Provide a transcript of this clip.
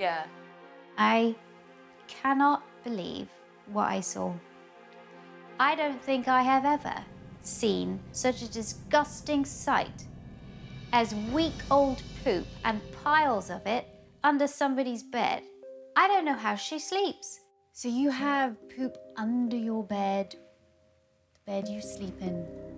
Yeah. I cannot believe what I saw. I don't think I have ever seen such a disgusting sight as week old poop and piles of it under somebody's bed. I don't know how she sleeps. So you have poop under your bed, the bed you sleep in.